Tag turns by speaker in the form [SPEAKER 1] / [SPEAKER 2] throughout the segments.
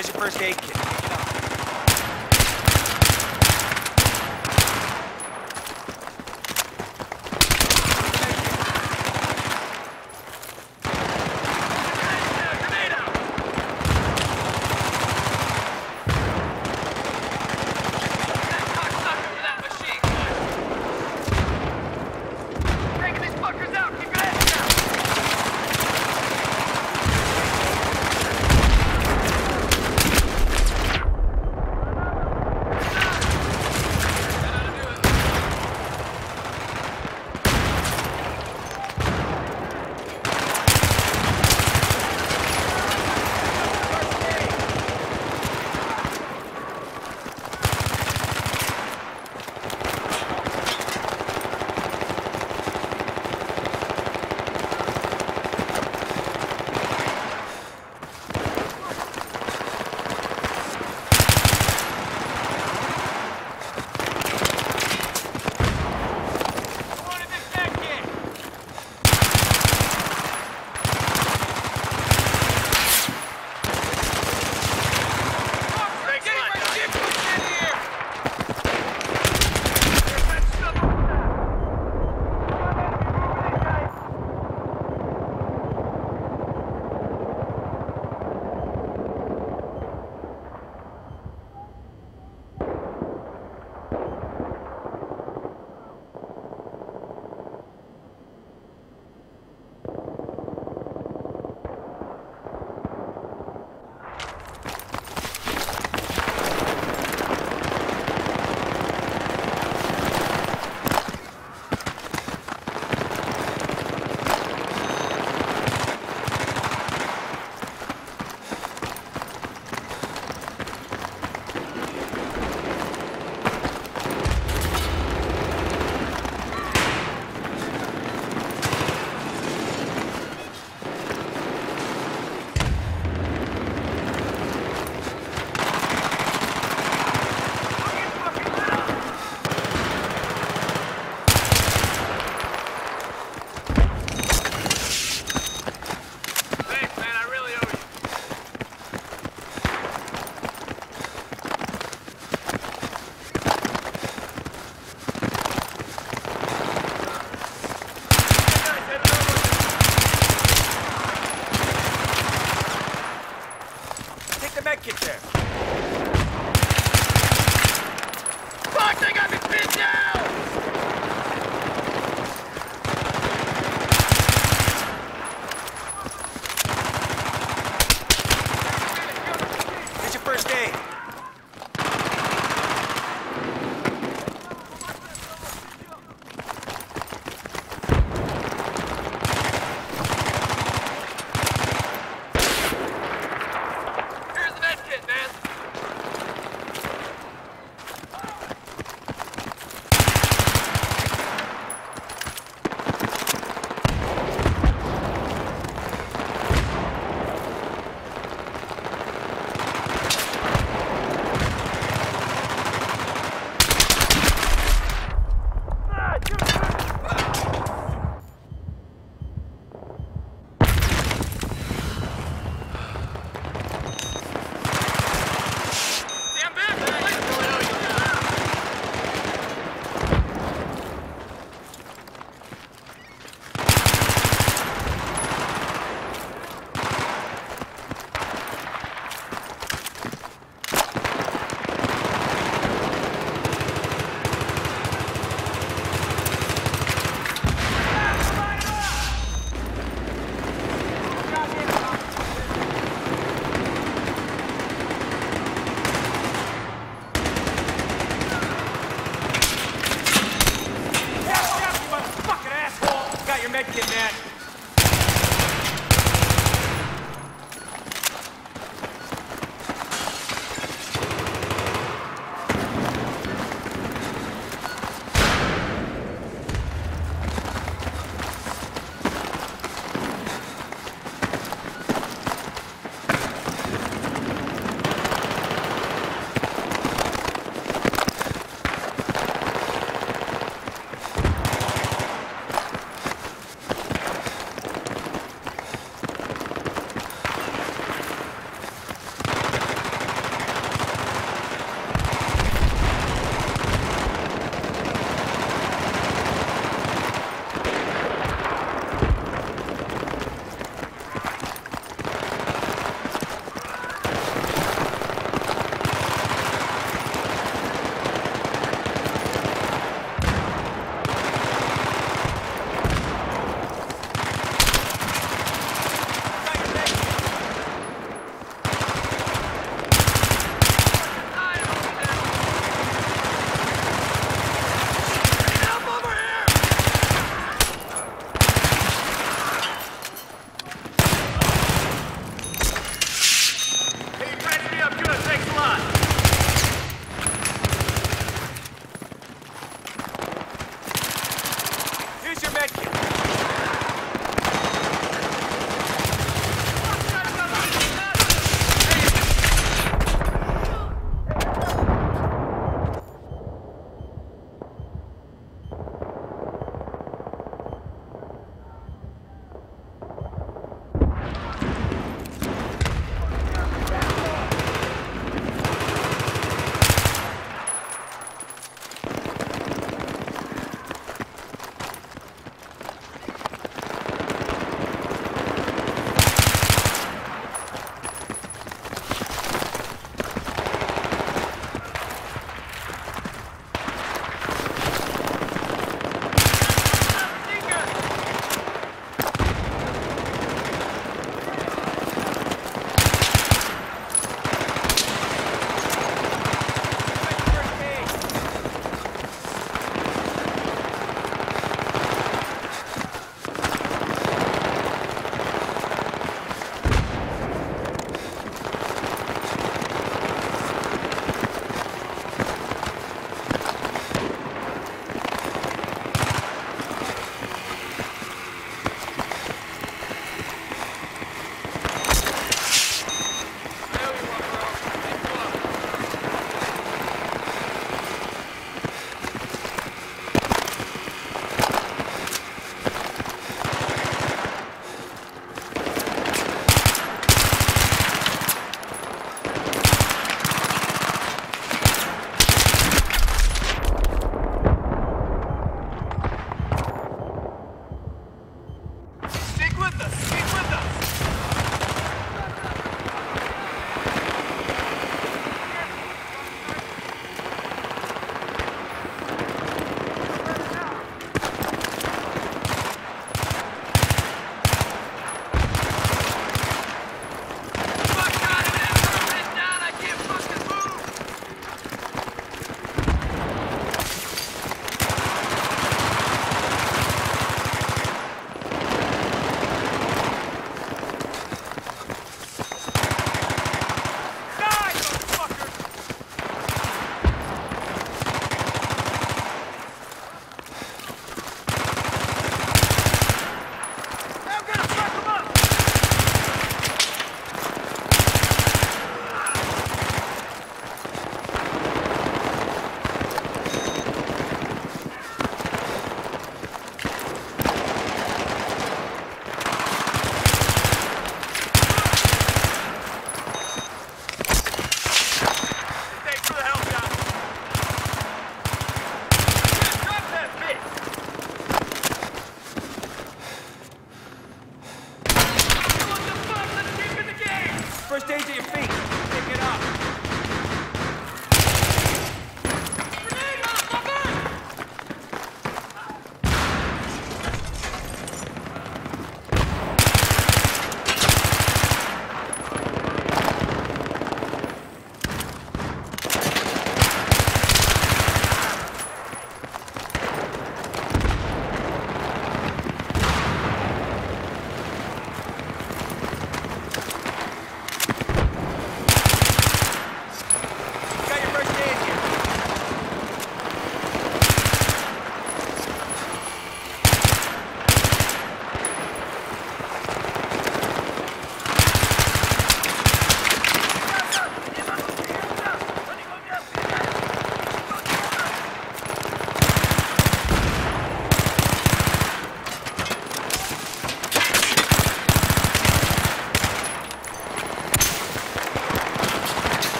[SPEAKER 1] There's your first aid kit. The med kit there.
[SPEAKER 2] Fuck, they got me pinned down!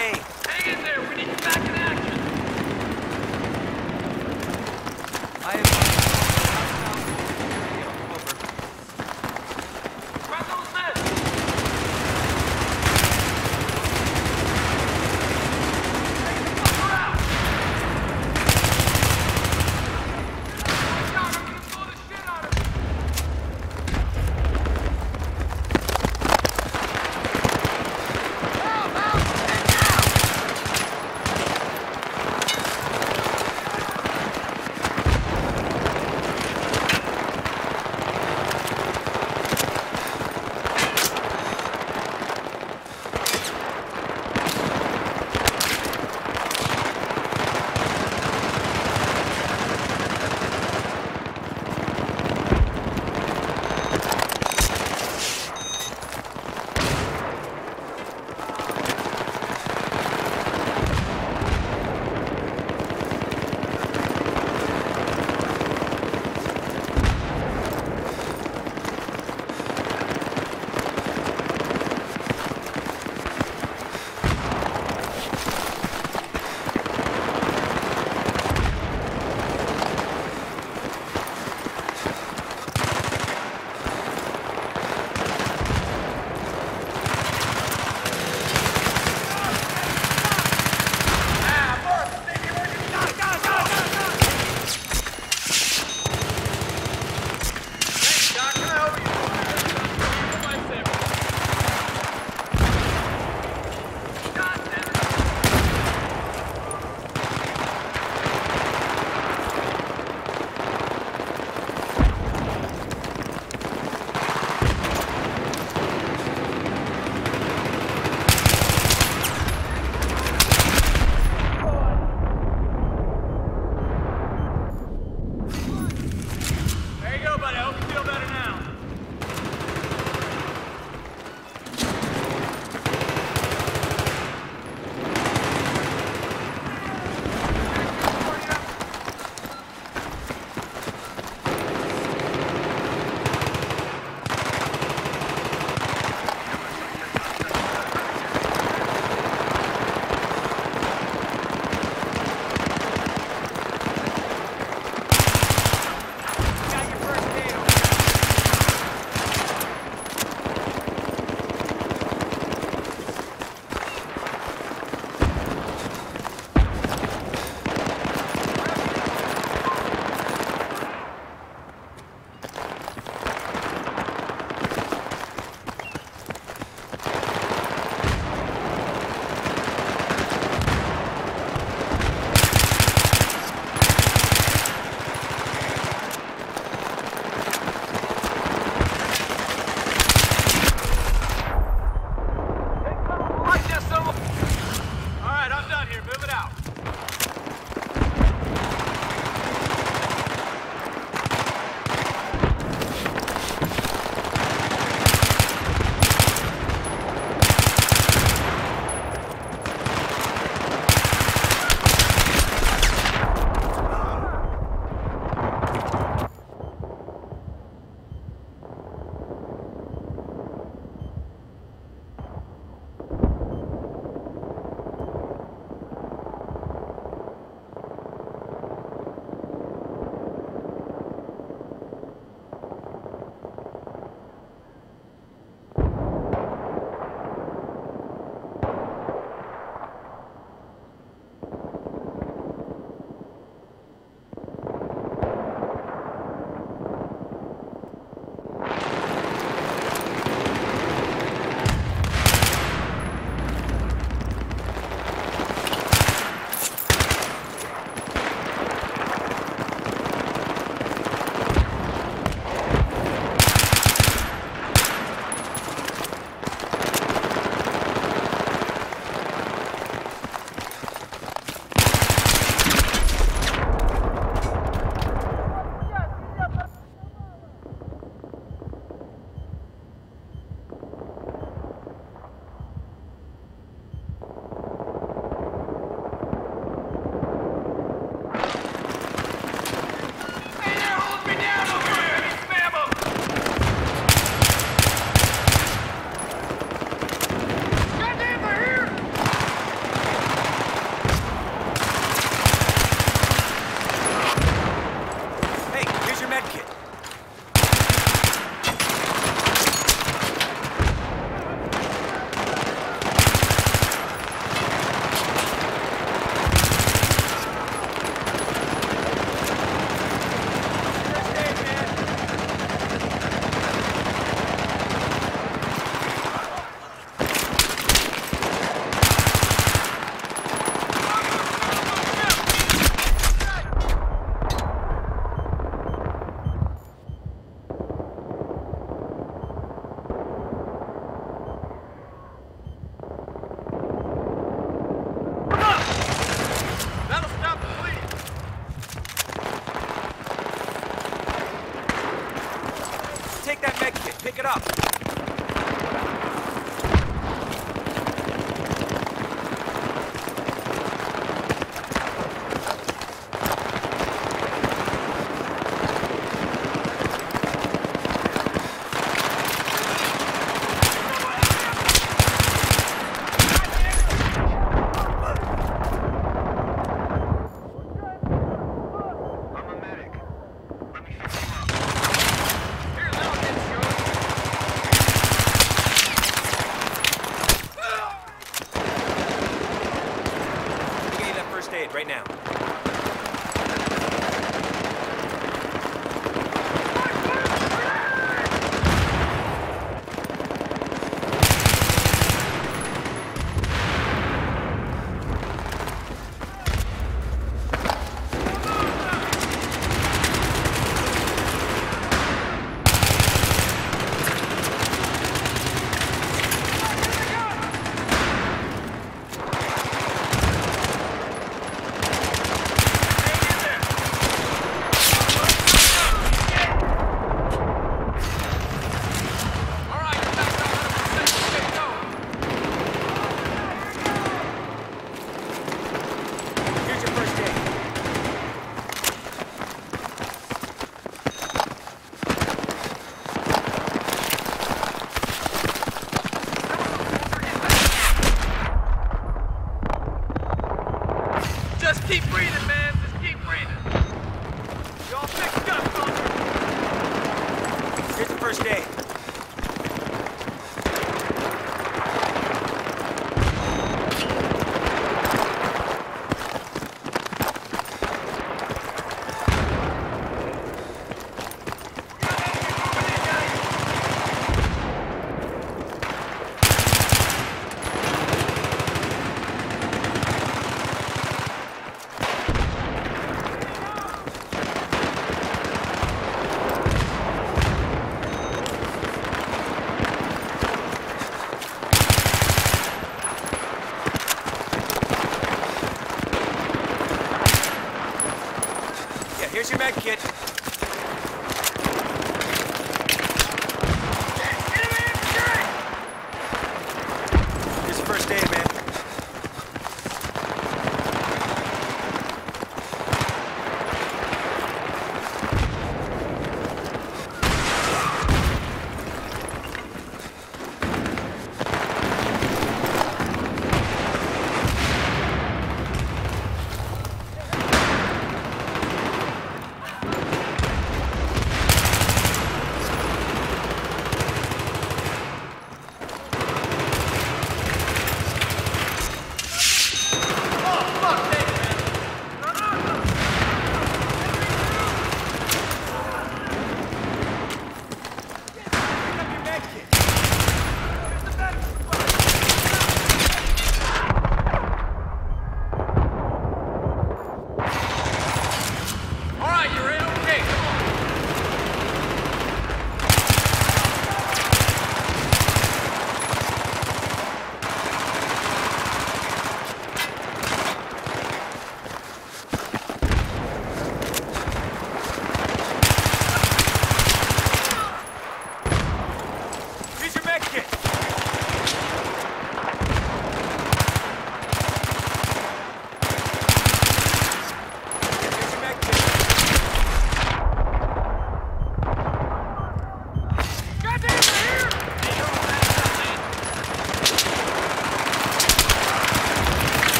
[SPEAKER 1] Up